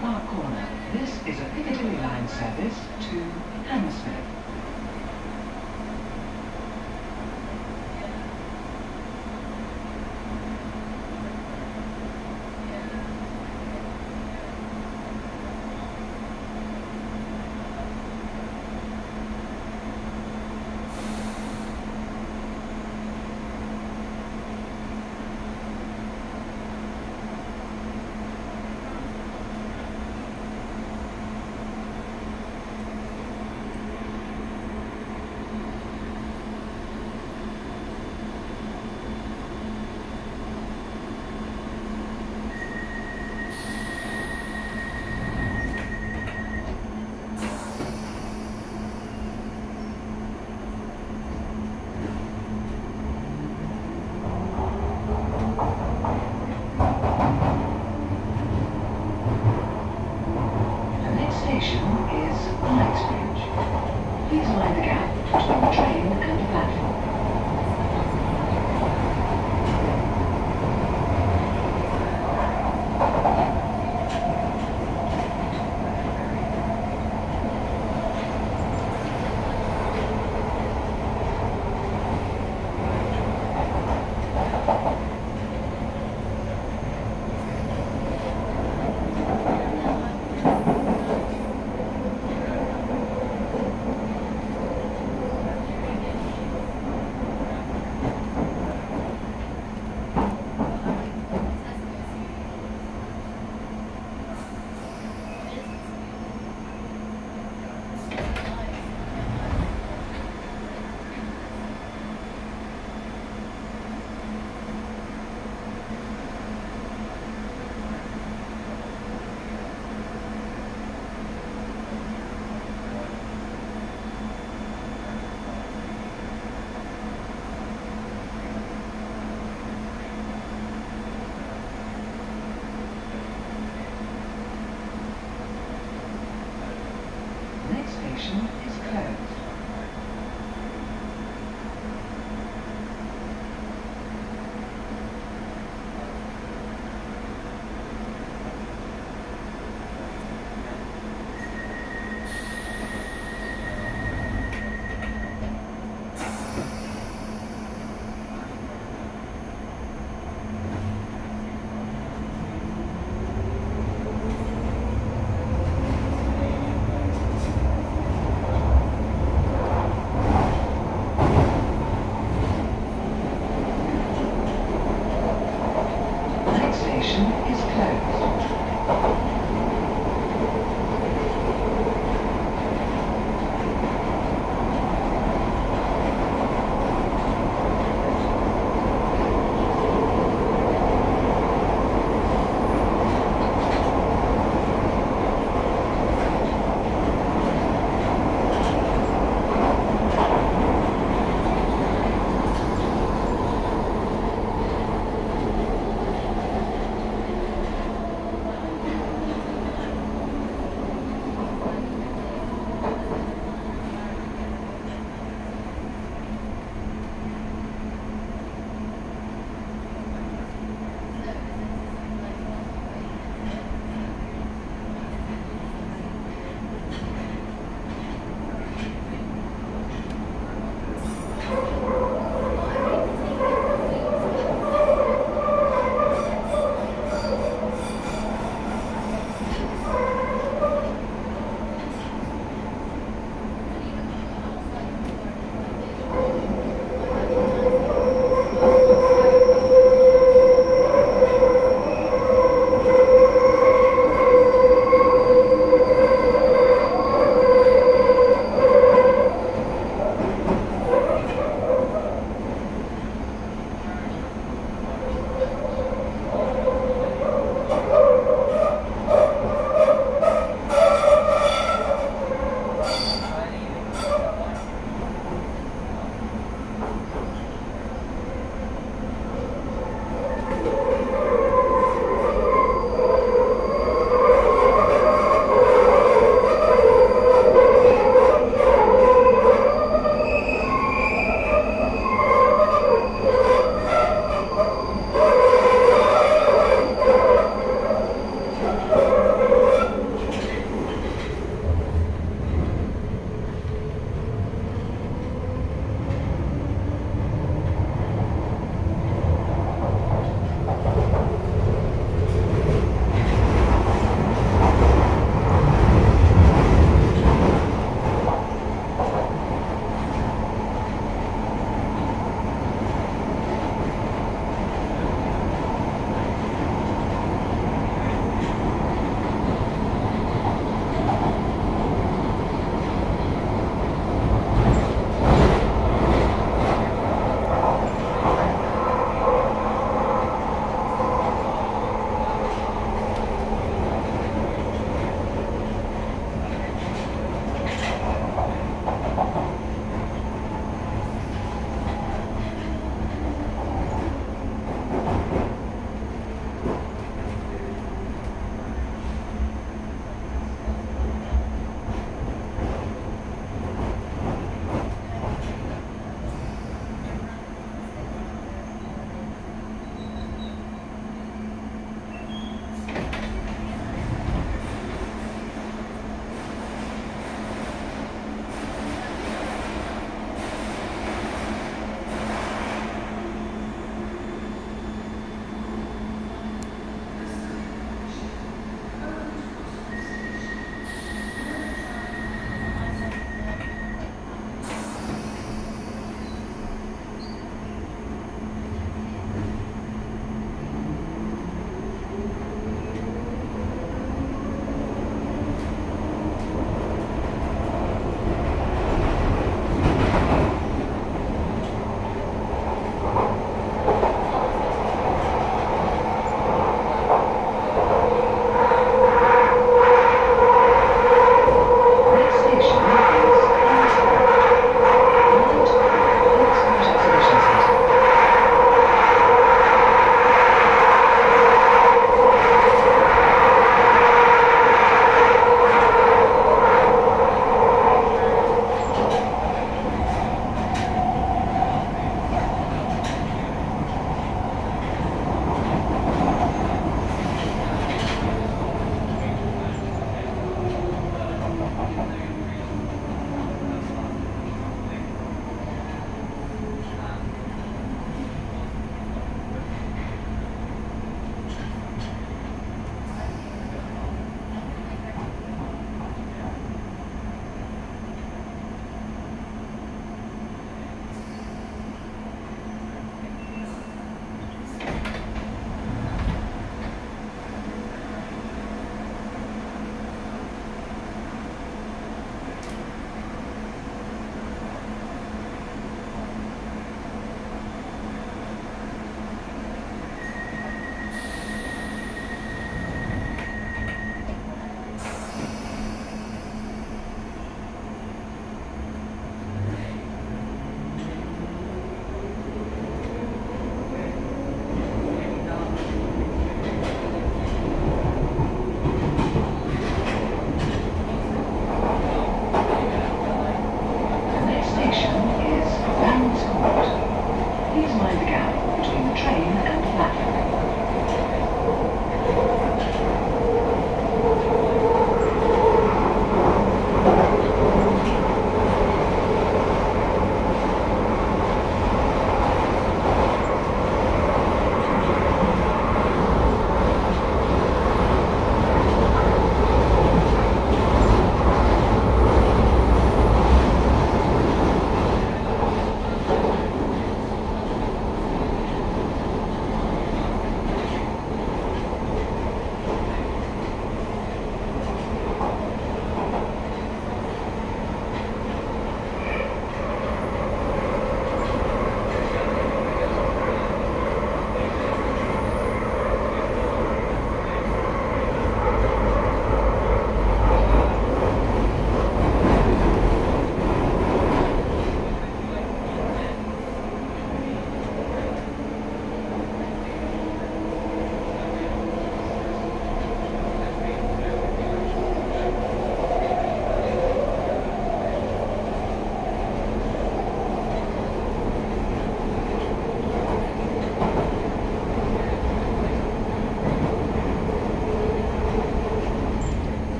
Park Corner. This is a Piccadilly line service to Hammersmith. 偏全程的。Station is closed. Next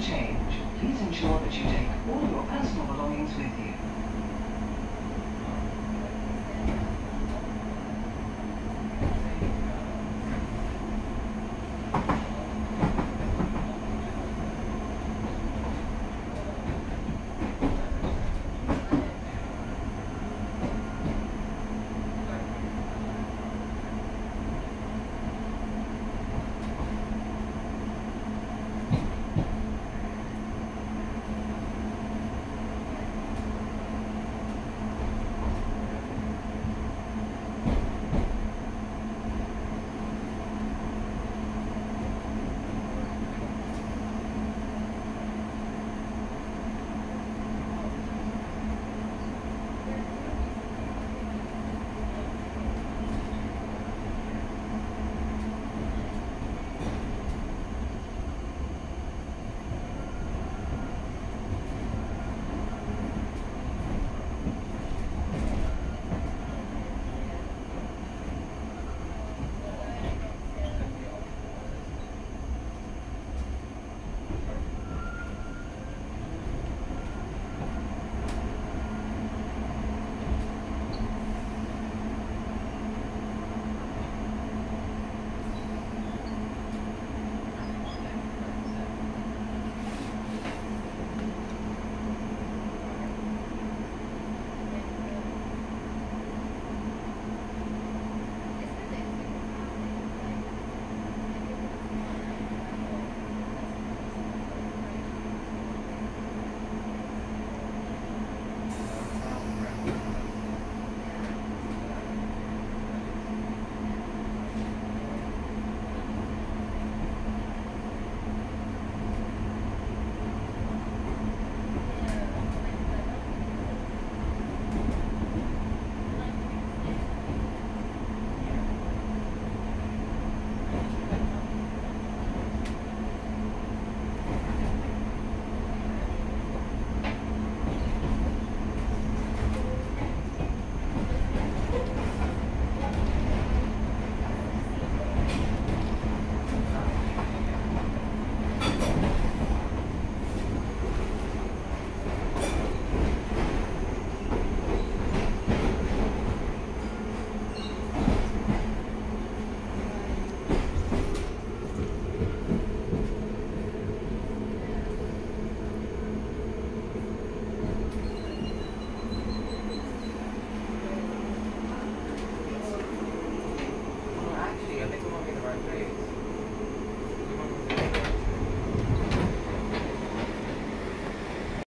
change. Please ensure that you take all your personal belongings with you.